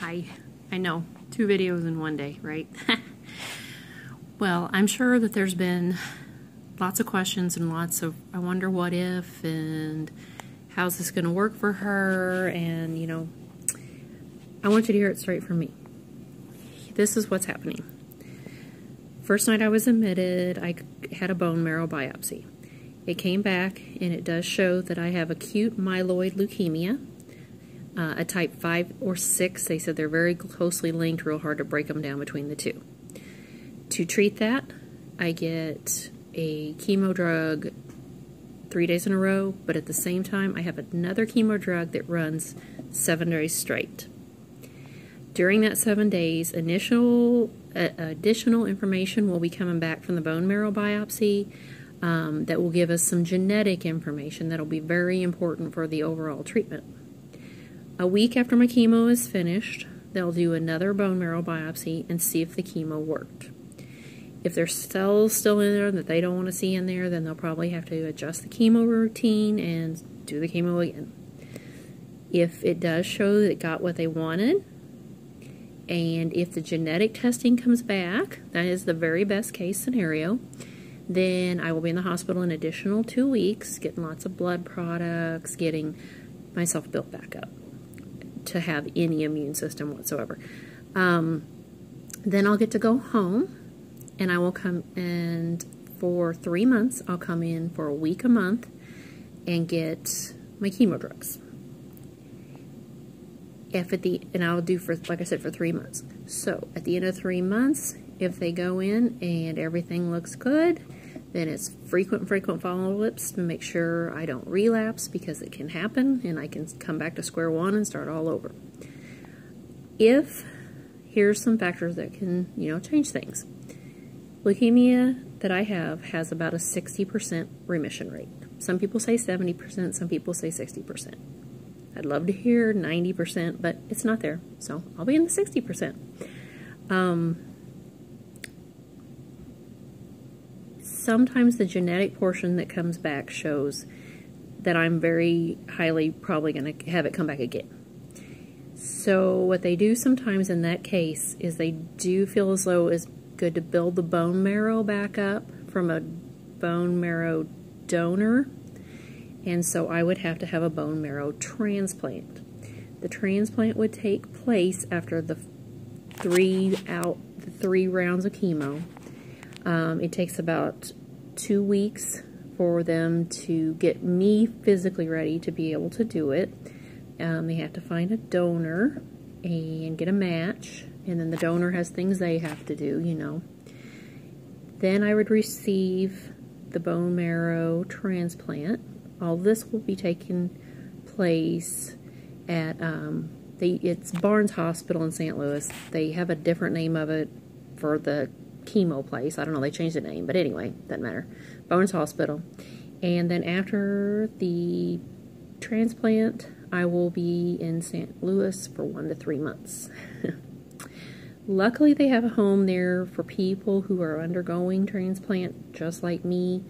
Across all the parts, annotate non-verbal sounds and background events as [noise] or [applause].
Hi. I know, two videos in one day, right? [laughs] well, I'm sure that there's been lots of questions and lots of, I wonder what if, and how's this going to work for her, and, you know, I want you to hear it straight from me. This is what's happening. First night I was admitted, I had a bone marrow biopsy. It came back, and it does show that I have acute myeloid leukemia uh, a type 5 or 6. They said they're very closely linked, real hard to break them down between the two. To treat that, I get a chemo drug three days in a row, but at the same time, I have another chemo drug that runs seven days straight. During that seven days, initial uh, additional information will be coming back from the bone marrow biopsy um, that will give us some genetic information that will be very important for the overall treatment. A week after my chemo is finished, they'll do another bone marrow biopsy and see if the chemo worked. If there's cells still in there that they don't want to see in there, then they'll probably have to adjust the chemo routine and do the chemo again. If it does show that it got what they wanted, and if the genetic testing comes back, that is the very best case scenario, then I will be in the hospital an additional two weeks, getting lots of blood products, getting myself built back up to have any immune system whatsoever. Um, then I'll get to go home and I will come and for three months, I'll come in for a week a month and get my chemo drugs. If at the, and I'll do for, like I said, for three months. So at the end of three months, if they go in and everything looks good, then it's frequent, frequent follow-ups to make sure I don't relapse because it can happen and I can come back to square one and start all over. If, here's some factors that can, you know, change things. Leukemia that I have has about a 60% remission rate. Some people say 70%, some people say 60%. I'd love to hear 90%, but it's not there, so I'll be in the 60%. Um, sometimes the genetic portion that comes back shows that I'm very highly probably going to have it come back again. So what they do sometimes in that case is they do feel as though it's good to build the bone marrow back up from a bone marrow donor. And so I would have to have a bone marrow transplant. The transplant would take place after the three out the three rounds of chemo um, it takes about two weeks for them to get me physically ready to be able to do it. Um, they have to find a donor and get a match, and then the donor has things they have to do, you know. Then I would receive the bone marrow transplant. All this will be taking place at um, the it's Barnes Hospital in St. Louis. They have a different name of it for the chemo place. I don't know, they changed the name, but anyway, doesn't matter. Barnes Hospital. And then after the transplant, I will be in St. Louis for one to three months. [laughs] Luckily, they have a home there for people who are undergoing transplant, just like me,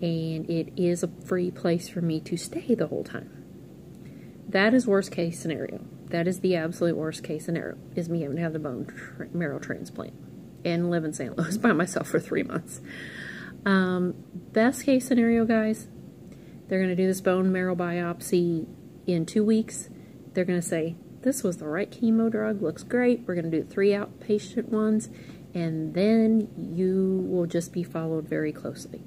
and it is a free place for me to stay the whole time. That is worst case scenario. That is the absolute worst case scenario, is me having to have the bone marrow transplant and live in St. Louis [laughs] by myself for three months. Um, best case scenario, guys, they're going to do this bone marrow biopsy in two weeks. They're going to say, this was the right chemo drug, looks great. We're going to do three outpatient ones, and then you will just be followed very closely.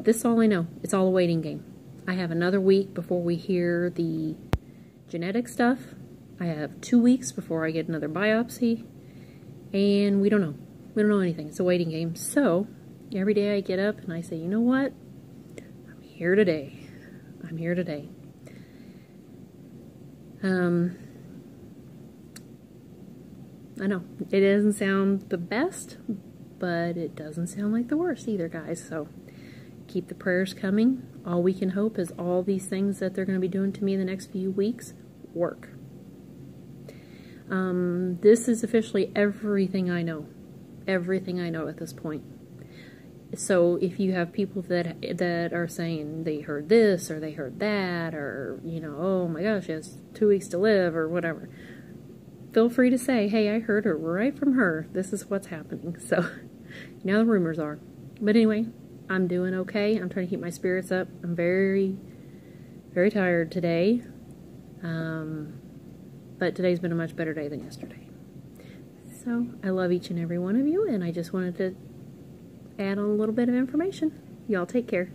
This is all I know. It's all a waiting game. I have another week before we hear the genetic stuff. I have two weeks before I get another biopsy and we don't know. We don't know anything. It's a waiting game. So every day I get up and I say, you know what? I'm here today. I'm here today. Um, I know it doesn't sound the best, but it doesn't sound like the worst either, guys. So keep the prayers coming. All we can hope is all these things that they're going to be doing to me in the next few weeks work. Um, this is officially everything I know. Everything I know at this point. So if you have people that that are saying they heard this or they heard that or you know oh my gosh he has two weeks to live or whatever, feel free to say, hey, I heard it right from her. This is what's happening. [laughs] So, you know the rumors are. But anyway, I'm doing okay. I'm trying to keep my spirits up. I'm very, very tired today. Um, but today's been a much better day than yesterday. So, I love each and every one of you, and I just wanted to add on a little bit of information. Y'all take care.